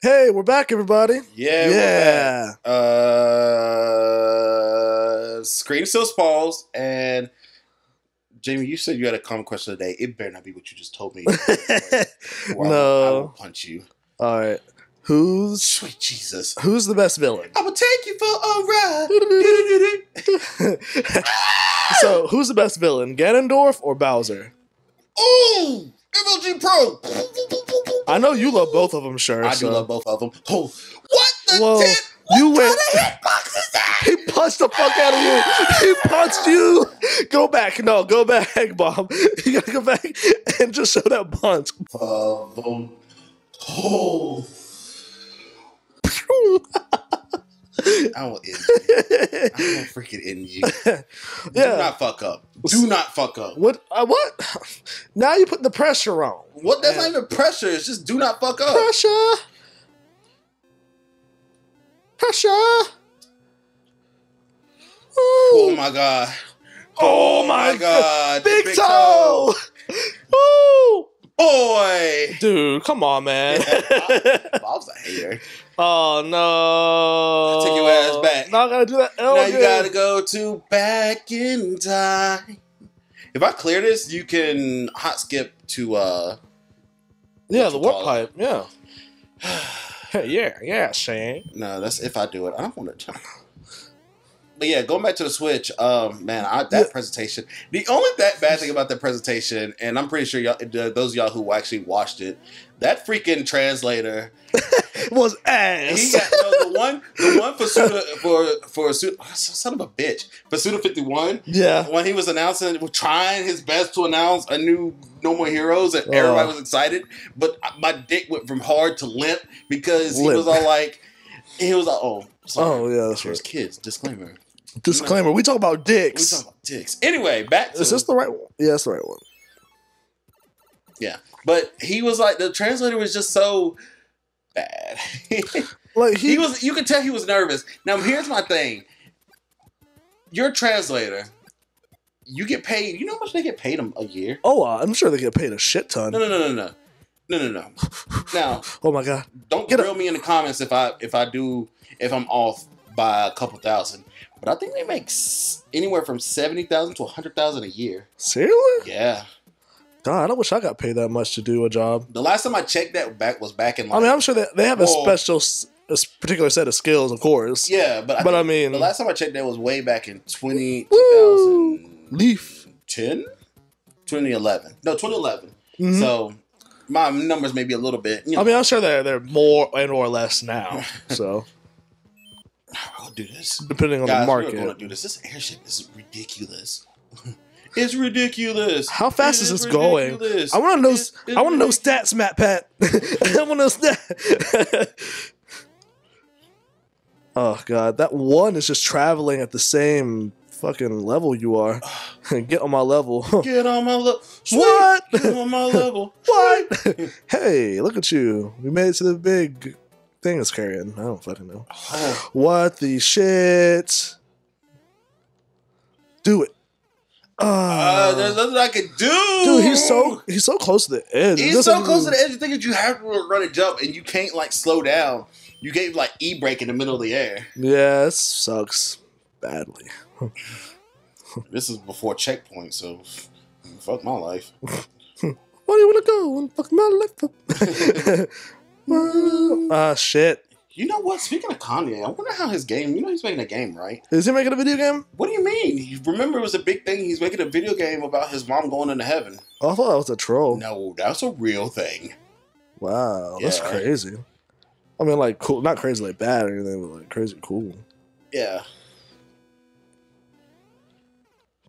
Hey, we're back, everybody. Yeah. Yeah. Uh, screen still spalls and Jamie, you said you had a common question today. It better not be what you just told me. or I will- no. punch you. All right. Who's Sweet Jesus. who's the best villain? I will take you for a ride. so, who's the best villain, Ganondorf or Bowser? Ooh, MLG Pro. I know you love both of them, sure. I so. do love both of them. Oh, what the Whoa, tit? you What went. kind of hitbox is that? He punched the fuck out of you. He punched you. Go back. No, go back, Bob. You gotta go back and just show that punch. Uh, um, oh, I will end you. I will freaking end you. Do yeah. not fuck up. Do not fuck up. What? Uh, what? Now you put the pressure on. What? That's Yeah. not even pressure. It's just do not fuck up. Pressure. Pressure. Oh my god. Oh my god. The Big, toe. Woo. Boy. Dude, come on, man. Bob's a hater. oh no. Take your ass back. Now I gotta do that. L now you gotta go to back in time. If I clear this, you can hot skip to uh Yeah, the warp pipe. Yeah. Yeah, yeah, Shane. No, that's if I do it. I don't want to. But yeah, going back to the Switch, um, man, I, that Yeah. presentation. The only that bad thing about that presentation, and I'm pretty sure y'all, those of y'all who actually watched it, that freaking translator, Was he ass. got no, the one, the one for Suda, for for Suda, son of a bitch for Suda 51. yeah. When he was announcing, trying his best to announce a new No More Heroes, and everybody Uh. was excited, but my dick went from hard to limp because he was all like, he was like, oh, sorry. Oh yeah, that's right. kids. Disclaimer. Disclaimer: We talk about dicks. We talking about dicks. Anyway, back to Is this the right one? Yeah, that's the right one. Yeah, but he was like the translator was just so bad. Like he, he was. You could tell he was nervous. Now here's my thing. You're a translator. You get paid. You know how much they get paid a, a year? Oh, uh, I'm sure they get paid a shit ton. No, no, no, no, no, no, no, no. Now, Oh my god. don't Get grill me in the comments if I if I do if I'm off by a couple thousand. But I think they make s- anywhere from seventy thousand to a hundred thousand a year. Seriously? Yeah. God, I don't wish I got paid that much to do a job. The last time I checked that back was back in like I mean, I'm sure that they have a special, a particular set of skills, of course. yeah, but I, But I mean, the last time I checked that was way back in 20, Woo! 2010? Leaf. 10? 2011. No, 2011. Mhm. So my numbers may be a little bit. You know, I mean, I'm sure they're they're more and or less now. So I'll do this. depending on Guys, the we're going to do this. This airship is ridiculous. it's ridiculous. How fast It is is this going? I want to know. It's- it's I want to know stats, MatPat. I want to know stats. oh god, that one is just traveling at the same fucking level you are. Get on my level. Get on my level. What? Get on my level. what? hey, look at you. We made it to the big thing it's carrying. I don't fucking know. Oh, What the shit? Do it. Uh, Uh, there's nothing I can do. dude, he's so he's so close to the edge. He's so close to the edge. The thing is, you have to run a jump, and you can't like slow down. You can't like e brake in the middle of the air. Yeah, it sucks badly. This is before checkpoint, so fuck my life. Where do you want to go and fuck my life up? Ah, shit. You know what? Speaking of Kanye, I wonder how his game. You know he's making a game, right? Is he making a video game? What do you mean? You remember it was a big thing. He's making a video game about his mom going into heaven. Oh, I thought that was a troll. No, that's a real thing. Wow, that's Yeah. crazy. I mean, like, cool, not crazy like bad or anything, but like crazy cool. Yeah.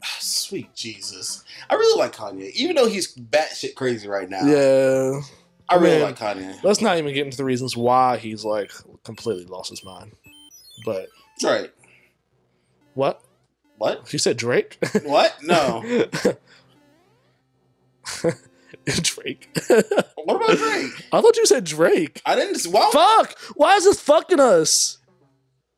Ah, Sweet Jesus. I really like Kanye. Even though he's batshit crazy right now. Yeah, I really like Kanye. let's not even get into the reasons why he's like completely lost his mind. But Right. what? What? You said Drake? What? No. Drake. what about Drake? I thought you said Drake. I didn't. Fuck! Why is this fucking us?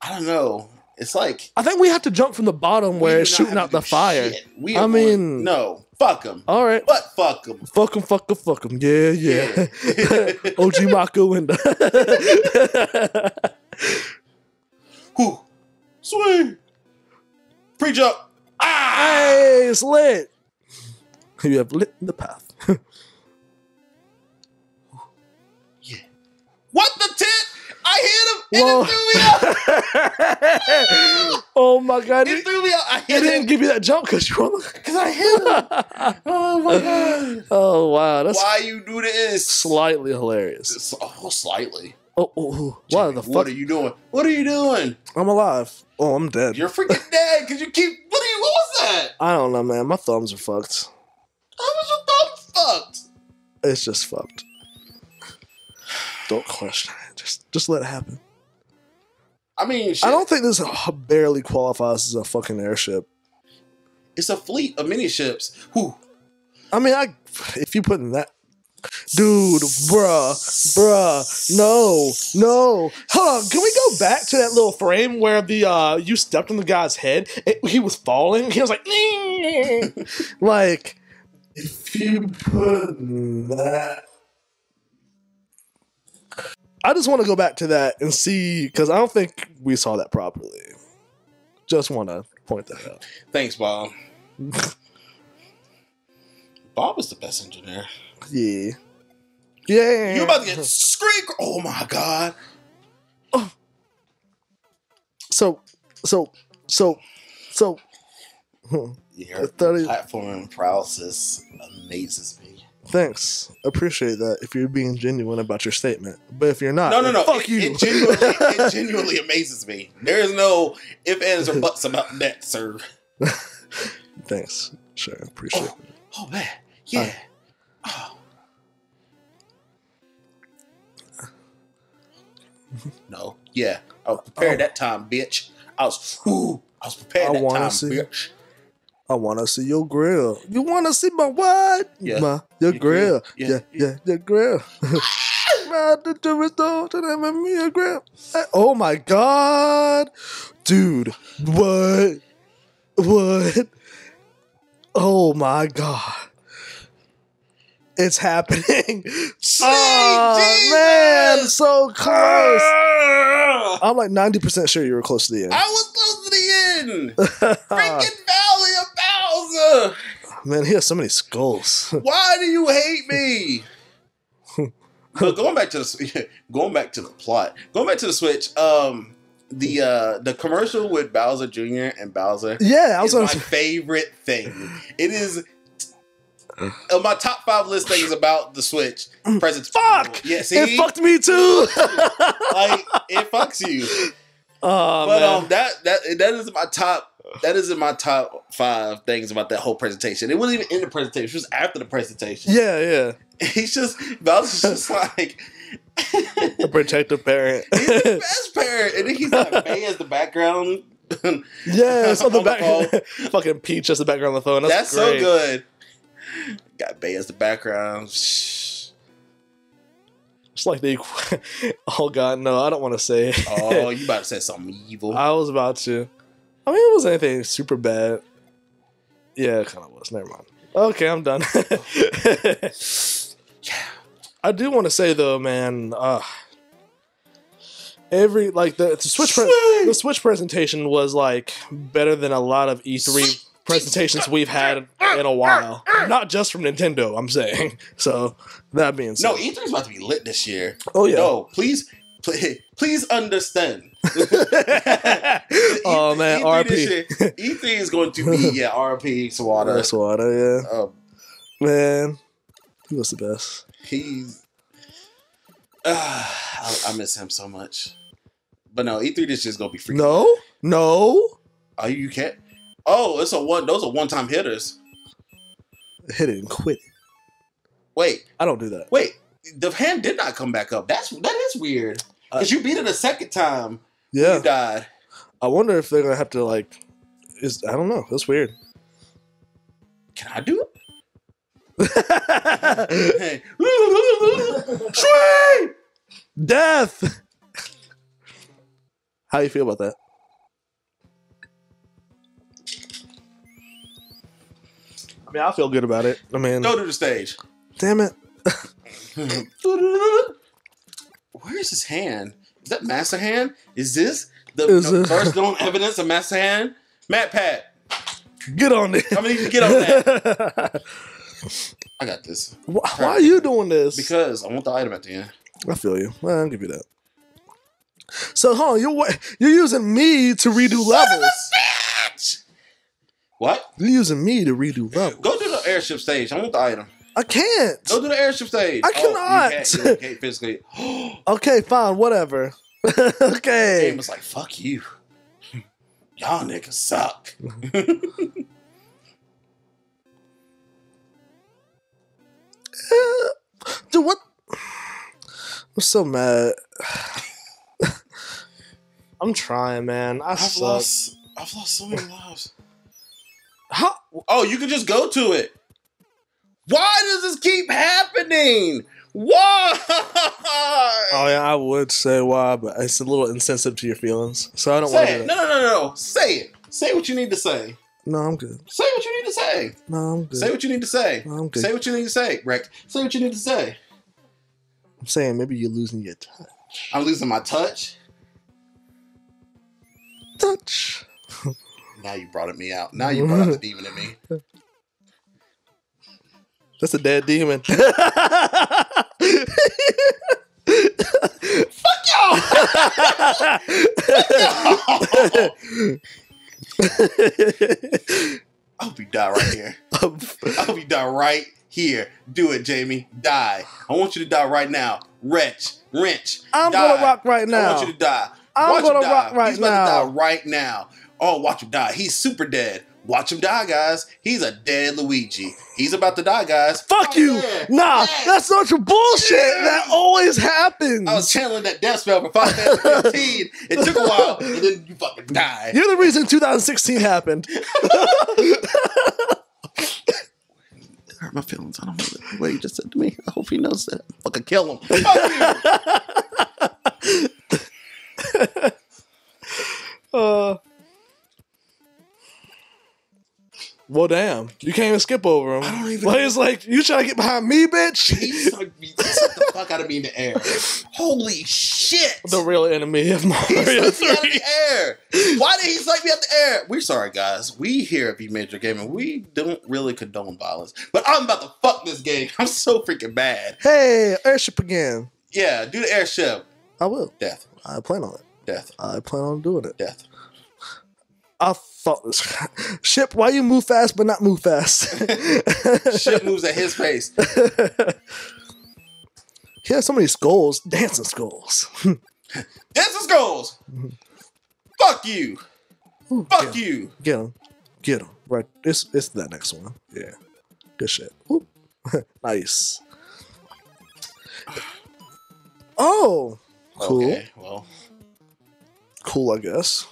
I don't know. It's like I think we have to jump from the bottom where it's shooting out the fire. shit. We I mean- no, fuck them, All right. but fuck them. Fuck him, fuck him, fuck him. Yeah, yeah. OG Mako window. Whew. Swing. Pre jump. Ah! hey, it's lit. You have lit the path. Yeah. What the tit? I hit him and it threw me out. oh my god. It It, threw me out. I it hit didn't give you that jump because you were because I hit him. Oh my god. Oh wow, that's Why you do this? slightly hilarious. It's- Oh, slightly. Oh, oh, oh. the What fuck? are you doing? What are you doing? I'm alive. Oh, I'm dead. You're freaking dead because you keep. What are you? What was that? I don't know, man. My thumbs are fucked. How was your thumb fucked? It's just fucked. Don't question it. Just, just let it happen. I mean, shit. I don't think this barely qualifies as a fucking airship. It's a fleet of mini ships. Whew. I mean, I if you put in that, dude, bruh, bruh, no, no. Hold on, can we go back to that little frame where the uh you stepped on the guy's head? It, he was falling. He was like, like if you put in that. I just want to go back to that and see because I don't think we saw that properly. Just want to point that out. Thanks, Bob. Bob is the best engineer. Yeah. Yeah. You about to get screamed? Oh my god! So, so, so, so. Your platform paralysis amazes me. Thanks. Appreciate that if you're being genuine about your statement. But if you're not, No, no, no. Fuck it, you. It genuinely, it genuinely amazes me. There is no if, ands, or buts about that, sir. Thanks. Sure. Appreciate oh, it. Oh man, yeah. Oh. No, yeah. I was prepared Oh. that time, bitch. I was, whew, I was prepared I that time, see. bitch. I want to see your grill. You want to see my what? Yeah. My, your Your grill. grill. Yeah, Yeah, yeah, your grill. Man, the tourist don't have me a grill. Oh my god. Dude, what? What? Oh my god. It's happening. oh, man, so close. Ah! I'm like 90% sure you were close to the end. I was close to the end. Freaking Valley Man, he has so many skulls. Why do you hate me? but going back to the going back to the plot, going back to the Switch, um, the uh the commercial with Bowser Jr. and Bowser yeah, I was my favorite thing. It is on my top five list things about the Switch. Present. Fuck! Yeah, see, It fucked me too. like it fucks you. oh but man. um, that that that is my top. That is in my top five things about that whole presentation. It wasn't even in the presentation; it was after the presentation. yeah, yeah. He's just Bowser's just like A protective parent. he's the best parent, and then he's got May as the background. yes, on the On the back. fucking Peach as the background on the phone. That's, That's, so good. Got Bay as the background. It's like they. oh god, no! I don't want to say. it. Oh, you about to say something evil? I was about to. I mean, it wasn't anything super bad. Yeah, it kind of was. Never mind. Okay, I'm done. yeah. I do want to say though, man. Uh, every like the, the switch pre- the switch presentation was like better than a lot of E3 presentations we've had in a ah, ah, while. Not just from Nintendo, I'm saying. So that being said, no, E3 is about to be lit this year. oh yeah. No, please, please, please understand. Man, E3 this RP. year- E3 is going to be yeah, RP Sawada. That's yeah. Um, Man, he was the best. he's. Uh, I, I miss him so much. But no, E3 this is gonna be free. No, no, Oh, you can't. Oh, it's a one. Those are one time hitters. hit it and quit it. Wait, I don't do that. wait. The hand did not come back up. That's that is weird. Because you beat it a second time. Yeah, You died. I wonder if they're gonna have to like. Is I don't know. That's weird. Can I do it? Sweet death. How you feel about that? I mean, I feel good about it. I mean, go to the stage. Damn it. Where is his hand? Is that master hand? Is this the, it- first known evidence of Master Hand? MatPat, Get on it. I'm gonna need you to get on that. I got this why, why are you doing this? because I want the item at the end. I feel you. Well, I'll give you that. So, huh? You're you're using me to redo levels. What? You're using me to redo levels. Go to the airship stage. I want the item. I can't. Go to the airship stage. I Oh, you cannot. can't. You can't physically. Okay, fine, whatever. okay. game was like, fuck you. Y'all niggas suck. Dude, what? I'm so mad. I'm trying, man. I I've suck. lost I've lost so many lives. How? Oh, you can just go to it. Why does this keep happening? Why? Oh yeah, I would say why, but it's a little insensitive to your feelings, so I don't want say to. it. No, no, no, no, no. Say it. Say what you need to say. No, I'm good. Say what you need to say. No, I'm good. Say what you need to say. No, I'm good. Say what you need to say, Rex. Say what you need to say. I'm saying maybe you're losing your touch. I'm losing my touch. Touch. Now you brought it me out. Now you brought out the demon in me. That's a dead demon. Fuck y'all! I hope you die right here. I hope you die right here. Do it, Jamie. Die. I want you to die right now. Wretch. Wrench. I'm die. gonna rock right now. I want you to die. I'm watch gonna rock right He's about now. to die right now. Oh, watch him die. He's super dead. Watch him die, guys. He's a dead Luigi. He's about to die, guys. Fuck Oh, you! yeah. Nah, Yeah. that's not your bullshit. Yeah. That always happens. I was channeling that death spell for Final Fantasy 15. It took a while, and then you fucking die. You're the reason 2016 happened. hurt my feelings. I don't know what he just said to me. I hope he knows that. Fucking kill him. Fuck you. Uh. Well, damn. You can't even skip over him. I don't even- Well, he's like, you trying to get behind me, bitch? He sucked, me, he sucked the fuck out of me in the air. Holy shit. the real enemy of he Mario sucked me out of the air. Why did he suck me out the air? We're sorry, guys. We here at V Major Gaming, we don't really condone violence. But I'm about to fuck this game. I'm so freaking bad. Hey, airship again. Yeah, do the airship. I will. Death. I plan on it. Death. I plan on doing it. Death. I thought ship. Why you move fast but not move fast? ship moves at his pace. He has so many skulls, dancing skulls. Dancing skulls. Fuck you. Ooh, Fuck get him, you. Get him. Get him. Right. It's it's that next one. Yeah. Good shit. Nice. Oh. Cool. Okay, well. Cool, I guess.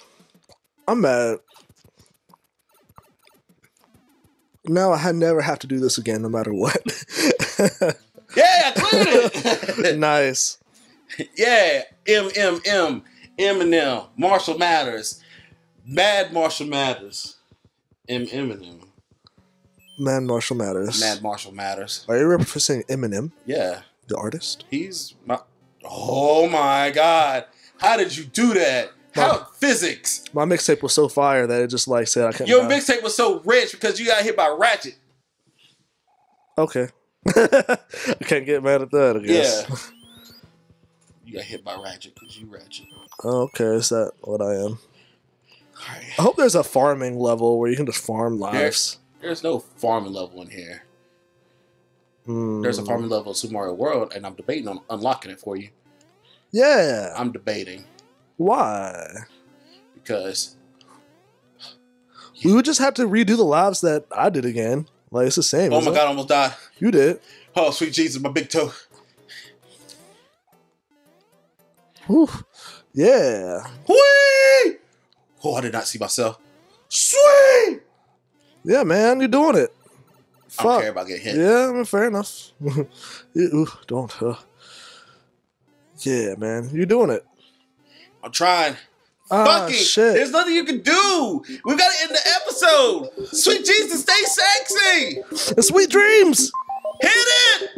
I'm mad. Now I never have to do this again, no matter what. Yeah, I cleared it. nice. yeah, M M M Eminem, Marshall Mathers, Mad Marshall Mathers, M Eminem, Man Marshall Mathers. Mad Marshall Mathers. Are you referencing Eminem, Yeah, the artist? he's my. Oh my God! How did you do that? How Wow. physics? My mixtape was so fire that it just like said I couldn't. Your mixtape was so rich because you got hit by Ratchet. Okay. I can't get mad at that, I guess. Yeah. You got hit by Ratchet because you Ratchet. Oh, okay, is that what I am? Alright. I hope there's a farming level where you can just farm lives. There's no farming level in here. Hmm. There's a farming level in Super Mario World, and I'm debating on unlocking it for you. Yeah. I'm debating Why? because We would just have to redo the lives that I did again. Like it's the same. oh my god, I almost died. You did. Oh sweet Jesus, my big toe. Whew. Yeah. Whee! Oh, I did not see myself. Sweet. Yeah, man, you're doing it. I don't care about getting hit. Yeah, fair enough. Ooh, don't. Uh. Yeah, man, you're doing it. I'm trying. Ah, Fuck it. shit. There's nothing you can do. We got to end the episode. Sweet Jesus, stay sexy. Sweet dreams. Hit it.